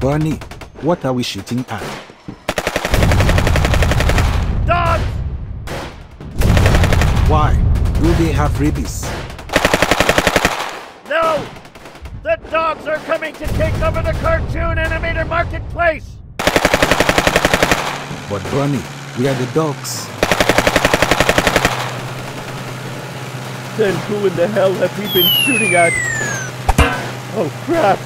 Bernie, what are we shooting at? Dogs! Why? Do they have rabies? No! The dogs are coming to take over the cartoon animator marketplace! But Bernie, we are the dogs. Then who in the hell have we been shooting at? Oh crap!